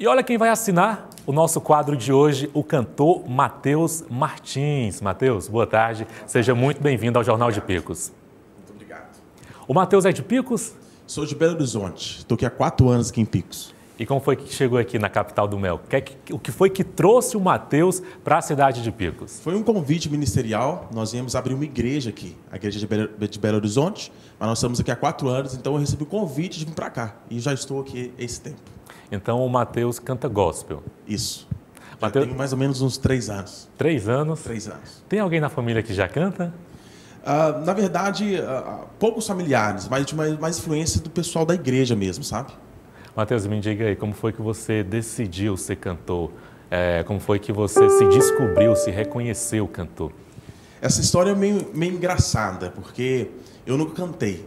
E olha quem vai assinar o nosso quadro de hoje, o cantor Matheus Martins. Matheus, boa tarde. Seja muito bem-vindo ao Jornal de Picos. Muito obrigado. O Matheus é de Picos? Sou de Belo Horizonte. Estou aqui há quatro anos aqui em Picos. E como foi que chegou aqui na capital do mel? O que foi que trouxe o Matheus para a cidade de Picos? Foi um convite ministerial. Nós íamos abrir uma igreja aqui, a igreja de Belo, de Belo Horizonte. Mas nós estamos aqui há quatro anos, então eu recebi o convite de vir para cá. E já estou aqui esse tempo. Então o Mateus canta gospel. Isso. Mateus... Tenho mais ou menos uns três anos. Três anos? Três anos. Tem alguém na família que já canta? Uh, na verdade, uh, poucos familiares, mas de mais influência do pessoal da igreja mesmo, sabe? Mateus, me diga aí, como foi que você decidiu ser cantor? É, como foi que você se descobriu, se reconheceu cantor? Essa história é meio, meio engraçada, porque eu nunca cantei,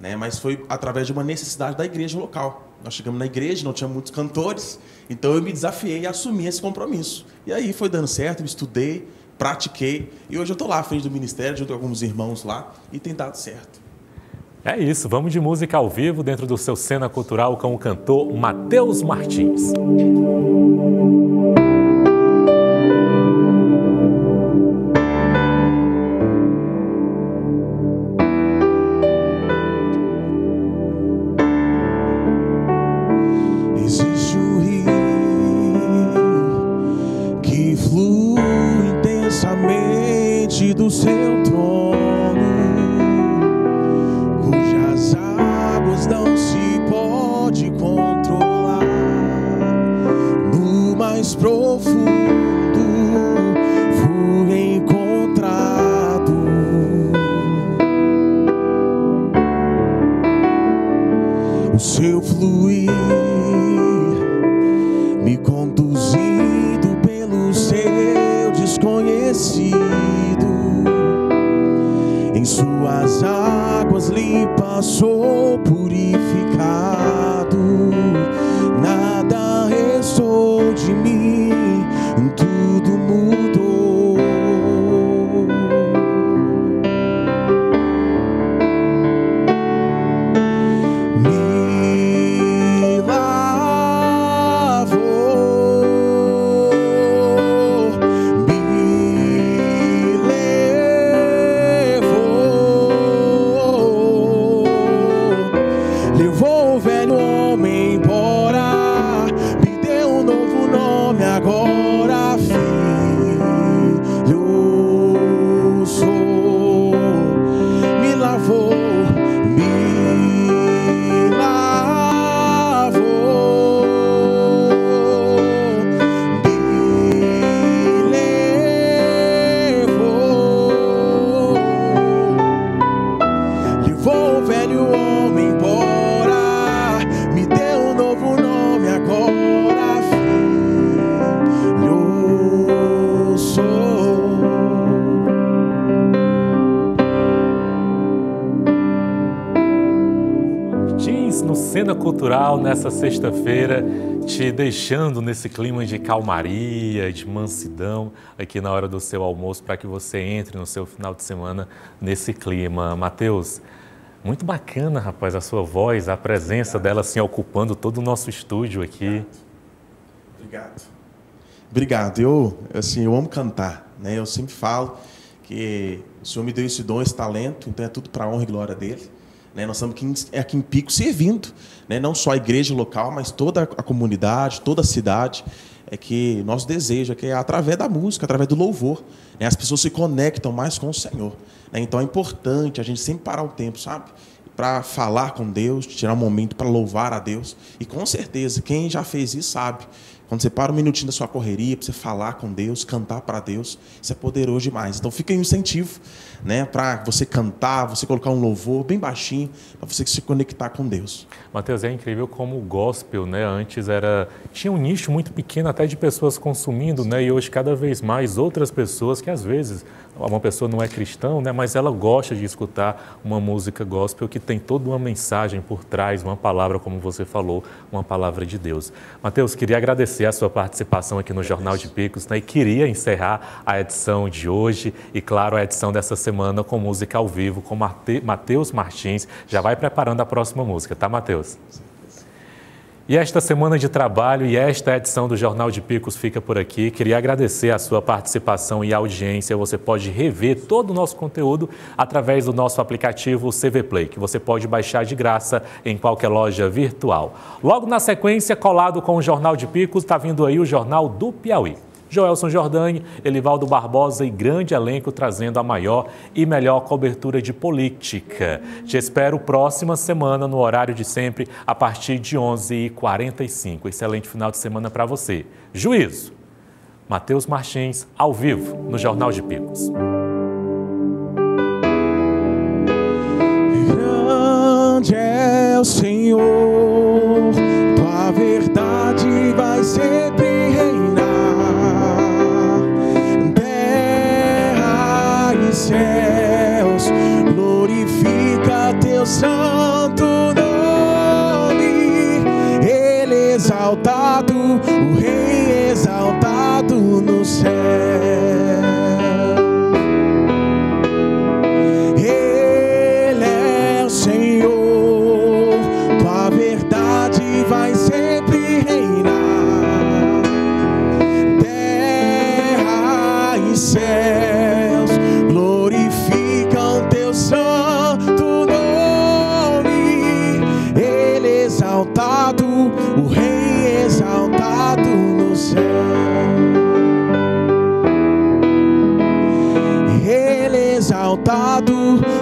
né? mas foi através de uma necessidade da igreja local. Nós chegamos na igreja, não tinha muitos cantores, então eu me desafiei a assumir esse compromisso. E aí foi dando certo, eu estudei, pratiquei, e hoje eu estou lá à frente do ministério, junto com alguns irmãos lá, e tem dado certo. É isso, vamos de música ao vivo dentro do seu Cena Cultural com o cantor Matheus Martins. profundo fui encontrado. O seu fluir me conduzido pelo seu desconhecido. Em suas águas limpas sou purificado. Nada restou de mim. Cultural nessa sexta-feira, te deixando nesse clima de calmaria, de mansidão aqui na hora do seu almoço, para que você entre no seu final de semana nesse clima. Mateus, muito bacana, rapaz, a sua voz, a presença Obrigado. dela assim ocupando todo o nosso estúdio aqui. Obrigado. Obrigado. Eu, assim, eu amo cantar, né? Eu sempre falo que o Senhor me deu esse dom, esse talento, então é tudo para honra e glória dele. Né? Nós estamos aqui, aqui em Pico servindo, né? não só a igreja local, mas toda a comunidade, toda a cidade. É que nosso desejo é que é através da música, através do louvor, né? as pessoas se conectam mais com o Senhor. Né? Então é importante a gente sempre parar o tempo, sabe? Para falar com Deus, tirar um momento para louvar a Deus. E com certeza, quem já fez isso sabe quando você para um minutinho da sua correria para você falar com Deus, cantar para Deus, isso é poderoso demais. Então fica aí um incentivo, né, para você cantar, você colocar um louvor bem baixinho, para você se conectar com Deus. Mateus, é incrível como o gospel, né, antes era tinha um nicho muito pequeno até de pessoas consumindo, né, e hoje cada vez mais outras pessoas que às vezes uma pessoa não é cristão, né, mas ela gosta de escutar uma música gospel que tem toda uma mensagem por trás, uma palavra, como você falou, uma palavra de Deus. Mateus, queria agradecer a sua participação aqui no Jornal de Picos né, e queria encerrar a edição de hoje e, claro, a edição dessa semana com música ao vivo com Mateus Martins. Já vai preparando a próxima música, tá, Mateus? E esta semana de trabalho e esta edição do Jornal de Picos fica por aqui. Queria agradecer a sua participação e audiência. Você pode rever todo o nosso conteúdo através do nosso aplicativo CV Play, que você pode baixar de graça em qualquer loja virtual. Logo na sequência, colado com o Jornal de Picos, está vindo aí o Jornal do Piauí. Joelson Jordani, Elivaldo Barbosa e grande elenco trazendo a maior e melhor cobertura de política. Te espero próxima semana no horário de sempre, a partir de 11h45. Excelente final de semana para você. Juízo. Matheus Martins, ao vivo, no Jornal de Picos. Grande é o Senhor, o Rei o